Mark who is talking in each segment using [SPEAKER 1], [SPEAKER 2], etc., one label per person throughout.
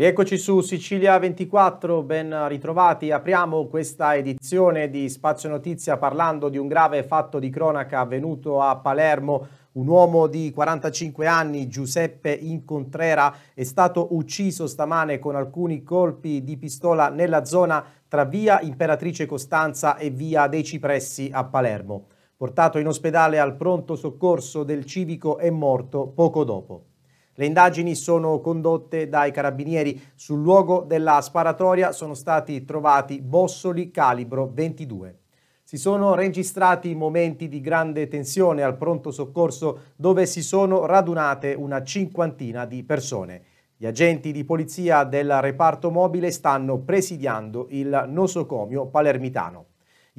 [SPEAKER 1] Rieccoci su Sicilia 24, ben ritrovati. Apriamo questa edizione di Spazio Notizia parlando di un grave fatto di cronaca avvenuto a Palermo. Un uomo di 45 anni, Giuseppe Incontrera, è stato ucciso stamane con alcuni colpi di pistola nella zona tra via Imperatrice Costanza e via dei Cipressi a Palermo. Portato in ospedale al pronto soccorso del civico è morto poco dopo. Le indagini sono condotte dai carabinieri. Sul luogo della sparatoria sono stati trovati bossoli calibro 22. Si sono registrati momenti di grande tensione al pronto soccorso dove si sono radunate una cinquantina di persone. Gli agenti di polizia del reparto mobile stanno presidiando il nosocomio palermitano.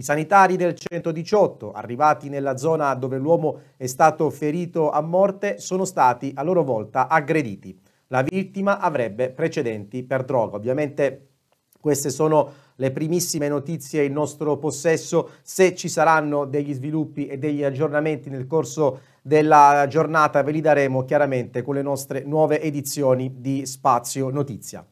[SPEAKER 1] I sanitari del 118, arrivati nella zona dove l'uomo è stato ferito a morte, sono stati a loro volta aggrediti. La vittima avrebbe precedenti per droga. Ovviamente queste sono le primissime notizie in nostro possesso. Se ci saranno degli sviluppi e degli aggiornamenti nel corso della giornata ve li daremo chiaramente con le nostre nuove edizioni di Spazio Notizia.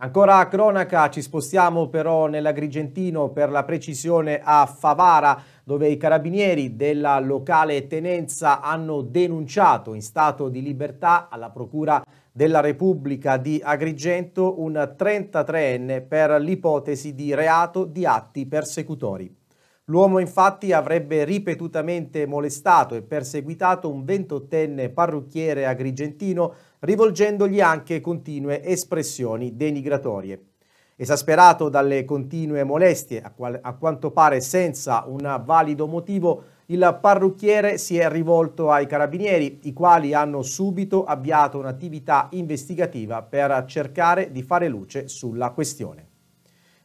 [SPEAKER 1] Ancora a cronaca, ci spostiamo però nell'Agrigentino per la precisione a Favara, dove i carabinieri della locale tenenza hanno denunciato in stato di libertà alla Procura della Repubblica di Agrigento un 33enne per l'ipotesi di reato di atti persecutori. L'uomo infatti avrebbe ripetutamente molestato e perseguitato un 28enne parrucchiere agrigentino rivolgendogli anche continue espressioni denigratorie. Esasperato dalle continue molestie, a, a quanto pare senza un valido motivo, il parrucchiere si è rivolto ai carabinieri, i quali hanno subito avviato un'attività investigativa per cercare di fare luce sulla questione.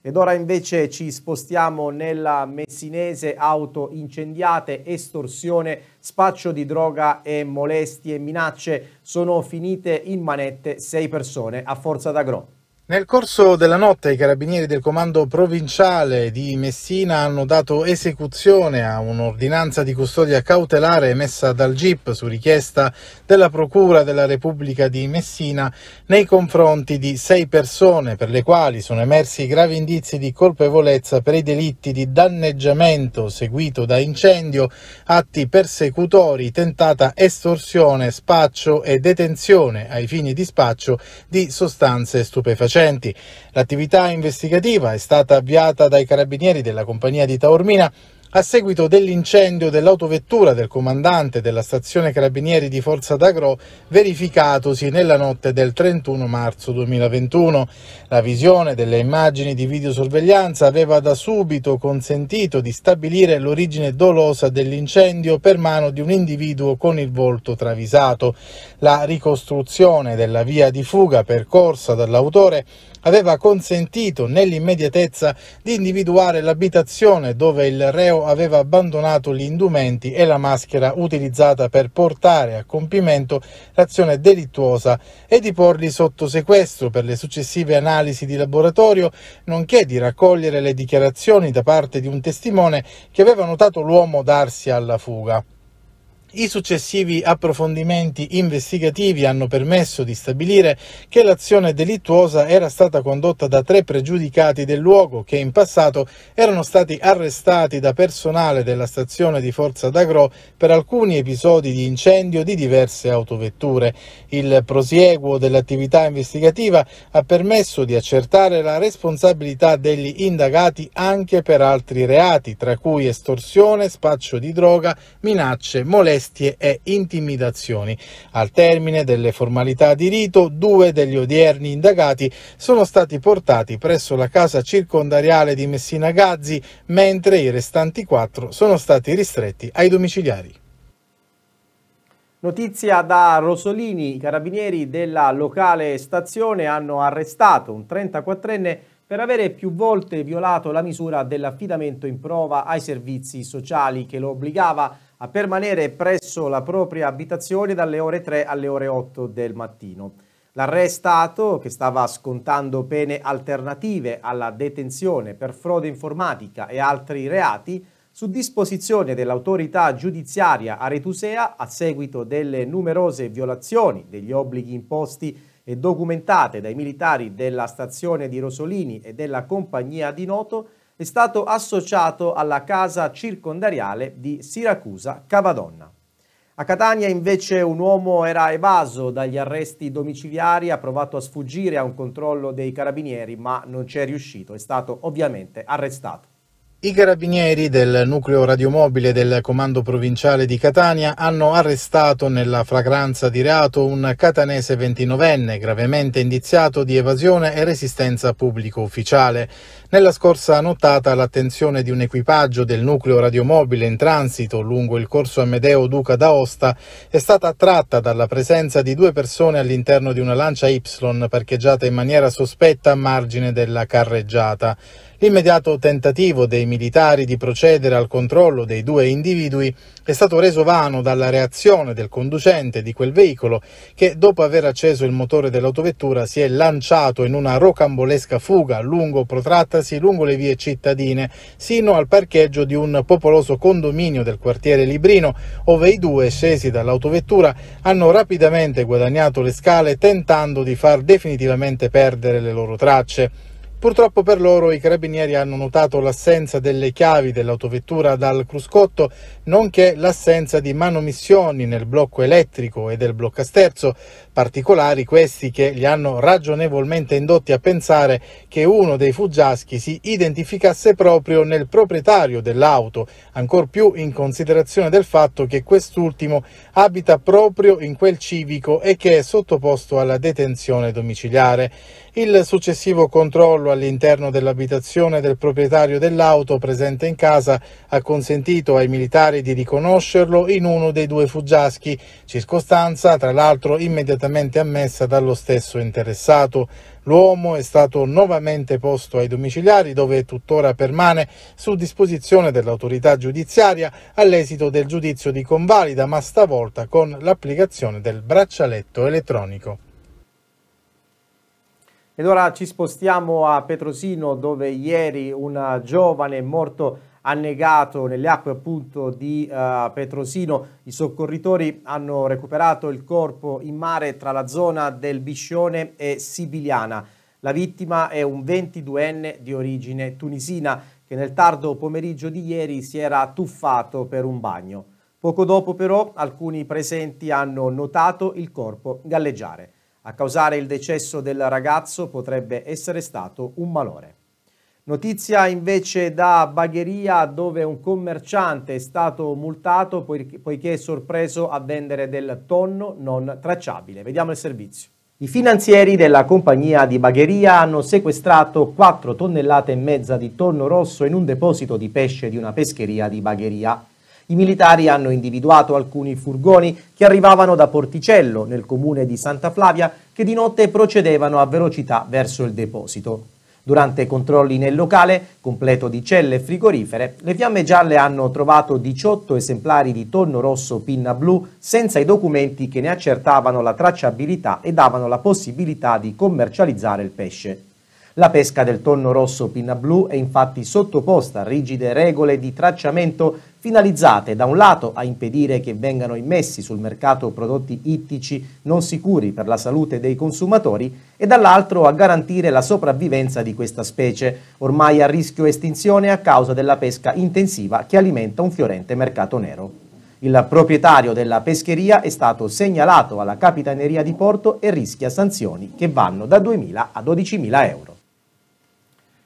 [SPEAKER 1] Ed ora invece ci spostiamo nella messinese auto incendiate, estorsione, spaccio di droga e molestie minacce. Sono finite in manette sei persone a Forza d'Agro.
[SPEAKER 2] Nel corso della notte i carabinieri del comando provinciale di Messina hanno dato esecuzione a un'ordinanza di custodia cautelare emessa dal GIP su richiesta della Procura della Repubblica di Messina nei confronti di sei persone per le quali sono emersi gravi indizi di colpevolezza per i delitti di danneggiamento seguito da incendio, atti persecutori, tentata estorsione, spaccio e detenzione ai fini di spaccio di sostanze stupefacenti recenti. L'attività investigativa è stata avviata dai carabinieri della compagnia di Taormina a seguito dell'incendio dell'autovettura del comandante della stazione carabinieri di Forza d'Agro verificatosi nella notte del 31 marzo 2021. La visione delle immagini di videosorveglianza aveva da subito consentito di stabilire l'origine dolosa dell'incendio per mano di un individuo con il volto travisato. La ricostruzione della via di fuga percorsa dall'autore aveva consentito nell'immediatezza di individuare l'abitazione dove il reo aveva abbandonato gli indumenti e la maschera utilizzata per portare a compimento l'azione delittuosa e di porli sotto sequestro per le successive analisi di laboratorio, nonché di raccogliere le dichiarazioni da parte di un testimone che aveva notato l'uomo darsi alla fuga. I successivi approfondimenti investigativi hanno permesso di stabilire che l'azione delittuosa era stata condotta da tre pregiudicati del luogo che in passato erano stati arrestati da personale della stazione di Forza d'Agro per alcuni episodi di incendio di diverse autovetture. Il prosieguo dell'attività investigativa ha permesso di accertare la responsabilità degli indagati anche per altri reati, tra cui estorsione, spaccio di droga, minacce, molestie molestie e intimidazioni. Al termine delle formalità di rito, due degli odierni indagati sono stati portati presso la casa circondariale di Messina Gazzi, mentre i restanti quattro sono stati ristretti ai domiciliari.
[SPEAKER 1] Notizia da Rosolini, i carabinieri della locale stazione hanno arrestato un 34enne per avere più volte violato la misura dell'affidamento in prova ai servizi sociali che lo obbligava a permanere presso la propria abitazione dalle ore 3 alle ore 8 del mattino. L'arrestato, che stava scontando pene alternative alla detenzione per frode informatica e altri reati, su disposizione dell'autorità giudiziaria aretusea, a seguito delle numerose violazioni degli obblighi imposti e documentate dai militari della stazione di Rosolini e della compagnia di Noto, è stato associato alla casa circondariale di Siracusa Cavadonna. A Catania invece un uomo era evaso dagli arresti domiciliari, ha provato a sfuggire a un controllo dei carabinieri ma non ci è riuscito, è stato ovviamente arrestato.
[SPEAKER 2] I carabinieri del nucleo radiomobile del comando provinciale di Catania hanno arrestato nella flagranza di reato un catanese 29enne gravemente indiziato di evasione e resistenza pubblico ufficiale. Nella scorsa nottata l'attenzione di un equipaggio del nucleo radiomobile in transito lungo il corso Amedeo Duca d'Aosta è stata attratta dalla presenza di due persone all'interno di una lancia Y parcheggiata in maniera sospetta a margine della carreggiata. L'immediato tentativo dei militari di procedere al controllo dei due individui è stato reso vano dalla reazione del conducente di quel veicolo che, dopo aver acceso il motore dell'autovettura, si è lanciato in una rocambolesca fuga lungo protrattasi lungo le vie cittadine, sino al parcheggio di un popoloso condominio del quartiere Librino, ove i due, scesi dall'autovettura, hanno rapidamente guadagnato le scale tentando di far definitivamente perdere le loro tracce. Purtroppo per loro i carabinieri hanno notato l'assenza delle chiavi dell'autovettura dal cruscotto, nonché l'assenza di manomissioni nel blocco elettrico e del bloccasterzo, particolari questi che li hanno ragionevolmente indotti a pensare che uno dei fuggiaschi si identificasse proprio nel proprietario dell'auto, ancor più in considerazione del fatto che quest'ultimo abita proprio in quel civico e che è sottoposto alla detenzione domiciliare. Il successivo controllo all'interno dell'abitazione del proprietario dell'auto presente in casa ha consentito ai militari di riconoscerlo in uno dei due fuggiaschi, circostanza tra l'altro immediatamente ammessa dallo stesso interessato. L'uomo è stato nuovamente posto ai domiciliari dove tuttora permane su disposizione dell'autorità giudiziaria all'esito del giudizio di convalida ma stavolta con l'applicazione del braccialetto elettronico.
[SPEAKER 1] Ed ora ci spostiamo a Petrosino dove ieri un giovane morto annegato nelle acque appunto di uh, Petrosino. I soccorritori hanno recuperato il corpo in mare tra la zona del Biscione e Sibiliana. La vittima è un 22enne di origine tunisina che nel tardo pomeriggio di ieri si era tuffato per un bagno. Poco dopo però alcuni presenti hanno notato il corpo galleggiare. A causare il decesso del ragazzo potrebbe essere stato un malore. Notizia invece da Bagheria dove un commerciante è stato multato poiché è sorpreso a vendere del tonno non tracciabile. Vediamo il servizio. I finanzieri della compagnia di Bagheria hanno sequestrato 4 tonnellate e mezza di tonno rosso in un deposito di pesce di una pescheria di Bagheria. I militari hanno individuato alcuni furgoni che arrivavano da Porticello, nel comune di Santa Flavia, che di notte procedevano a velocità verso il deposito. Durante controlli nel locale, completo di celle frigorifere, le fiamme gialle hanno trovato 18 esemplari di tonno rosso pinna blu senza i documenti che ne accertavano la tracciabilità e davano la possibilità di commercializzare il pesce. La pesca del tonno rosso pinna blu è infatti sottoposta a rigide regole di tracciamento finalizzate da un lato a impedire che vengano immessi sul mercato prodotti ittici non sicuri per la salute dei consumatori e dall'altro a garantire la sopravvivenza di questa specie, ormai a rischio estinzione a causa della pesca intensiva che alimenta un fiorente mercato nero. Il proprietario della pescheria è stato segnalato alla Capitaneria di Porto e rischia sanzioni che vanno da 2.000 a 12.000 euro.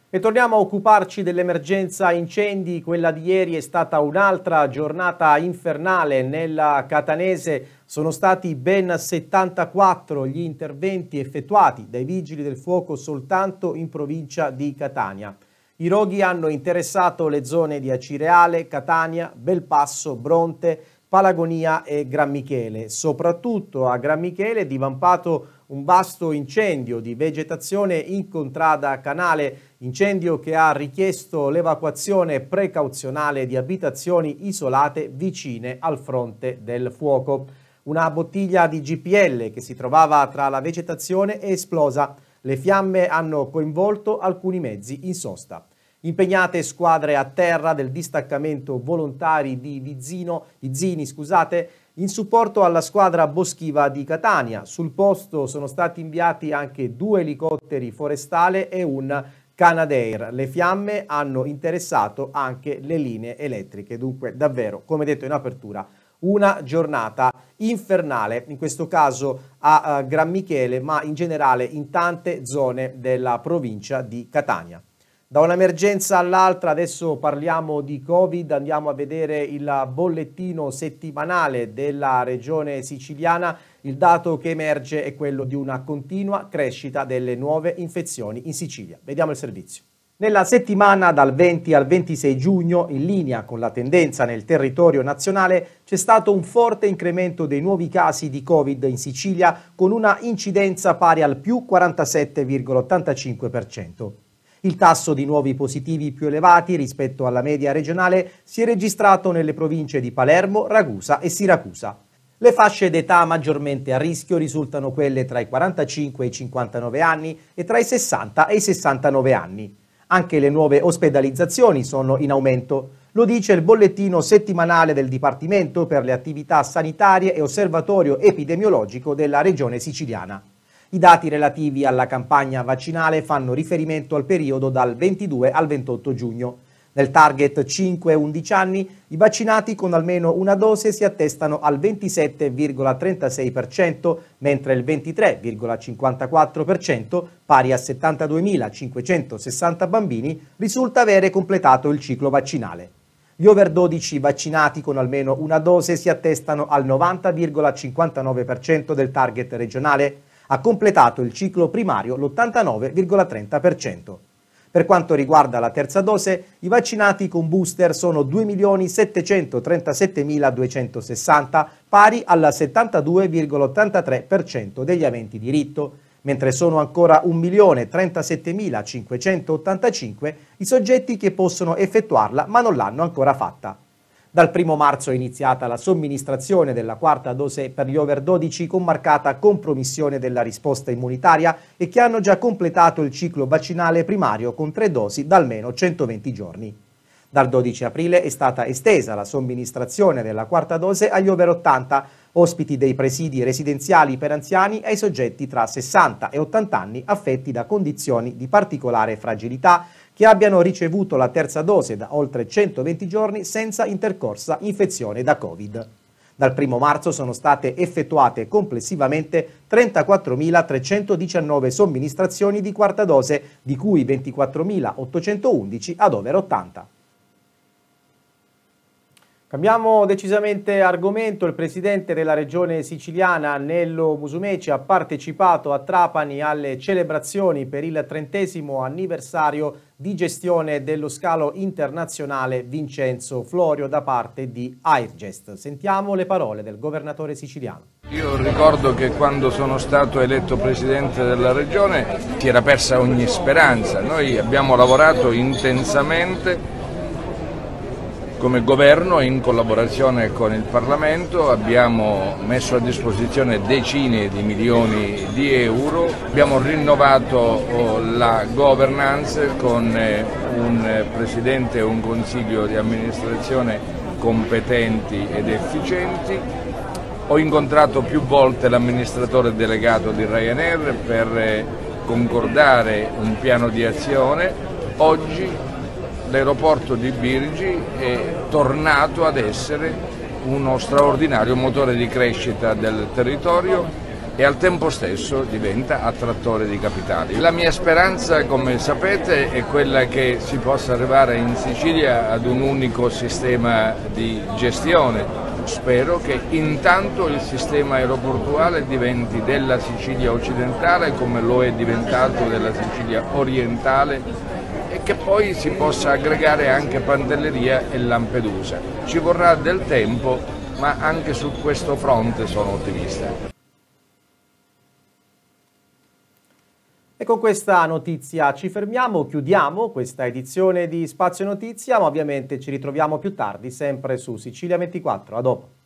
[SPEAKER 1] E torniamo a occuparci dell'emergenza incendi, quella di ieri è stata un'altra giornata infernale nella Catanese, sono stati ben 74 gli interventi effettuati dai vigili del fuoco soltanto in provincia di Catania. I roghi hanno interessato le zone di Acireale, Catania, Belpasso, Bronte, Palagonia e Gran Michele. Soprattutto a Gran Michele è divampato un vasto incendio di vegetazione in contrada canale, incendio che ha richiesto l'evacuazione precauzionale di abitazioni isolate vicine al fronte del fuoco. Una bottiglia di GPL che si trovava tra la vegetazione è esplosa. Le fiamme hanno coinvolto alcuni mezzi in sosta. Impegnate squadre a terra del distaccamento volontari di Vizino, Vizzini scusate, in supporto alla squadra boschiva di Catania. Sul posto sono stati inviati anche due elicotteri forestale e un Canadair. Le fiamme hanno interessato anche le linee elettriche, dunque davvero, come detto in apertura, una giornata infernale, in questo caso a Gran Michele, ma in generale in tante zone della provincia di Catania. Da un'emergenza all'altra, adesso parliamo di Covid, andiamo a vedere il bollettino settimanale della regione siciliana. Il dato che emerge è quello di una continua crescita delle nuove infezioni in Sicilia. Vediamo il servizio. Nella settimana dal 20 al 26 giugno, in linea con la tendenza nel territorio nazionale, c'è stato un forte incremento dei nuovi casi di Covid in Sicilia con una incidenza pari al più 47,85%. Il tasso di nuovi positivi più elevati rispetto alla media regionale si è registrato nelle province di Palermo, Ragusa e Siracusa. Le fasce d'età maggiormente a rischio risultano quelle tra i 45 e i 59 anni e tra i 60 e i 69 anni. Anche le nuove ospedalizzazioni sono in aumento. Lo dice il bollettino settimanale del Dipartimento per le attività sanitarie e osservatorio epidemiologico della regione siciliana. I dati relativi alla campagna vaccinale fanno riferimento al periodo dal 22 al 28 giugno. Nel target 5-11 anni, i vaccinati con almeno una dose si attestano al 27,36%, mentre il 23,54%, pari a 72.560 bambini, risulta avere completato il ciclo vaccinale. Gli over 12 vaccinati con almeno una dose si attestano al 90,59% del target regionale, ha completato il ciclo primario l'89,30%. Per quanto riguarda la terza dose, i vaccinati con booster sono 2.737.260, pari al 72,83% degli aventi diritto, mentre sono ancora 1.037.585 i soggetti che possono effettuarla ma non l'hanno ancora fatta. Dal 1 marzo è iniziata la somministrazione della quarta dose per gli over 12 con marcata compromissione della risposta immunitaria e che hanno già completato il ciclo vaccinale primario con tre dosi da almeno 120 giorni. Dal 12 aprile è stata estesa la somministrazione della quarta dose agli over 80, ospiti dei presidi residenziali per anziani e ai soggetti tra 60 e 80 anni affetti da condizioni di particolare fragilità che abbiano ricevuto la terza dose da oltre 120 giorni senza intercorsa infezione da Covid. Dal 1 marzo sono state effettuate complessivamente 34.319 somministrazioni di quarta dose, di cui 24.811 ad over 80. Cambiamo decisamente argomento. Il presidente della regione siciliana, Nello Musumeci, ha partecipato a Trapani alle celebrazioni per il trentesimo anniversario di gestione dello scalo internazionale Vincenzo Florio da parte di Airgest. Sentiamo le parole del governatore siciliano.
[SPEAKER 3] Io ricordo che quando sono stato eletto presidente della regione si era persa ogni speranza. Noi abbiamo lavorato intensamente come governo, in collaborazione con il Parlamento, abbiamo messo a disposizione decine di milioni di euro, abbiamo rinnovato oh, la governance con eh, un Presidente e un Consiglio di amministrazione competenti ed efficienti. Ho incontrato più volte l'amministratore delegato di Ryanair per eh, concordare un piano di azione. Oggi l'aeroporto di Birgi è tornato ad essere uno straordinario motore di crescita del territorio e al tempo stesso diventa attrattore di capitali. La mia speranza, come sapete, è quella che si possa arrivare in Sicilia ad un unico sistema di gestione. Spero che intanto il sistema aeroportuale diventi della Sicilia occidentale come lo è diventato della Sicilia orientale che poi si possa aggregare anche Pantelleria e Lampedusa. Ci vorrà del tempo, ma anche su questo fronte sono ottimista.
[SPEAKER 1] E con questa notizia ci fermiamo, chiudiamo questa edizione di Spazio Notizia, ma ovviamente ci ritroviamo più tardi sempre su Sicilia 24. A dopo.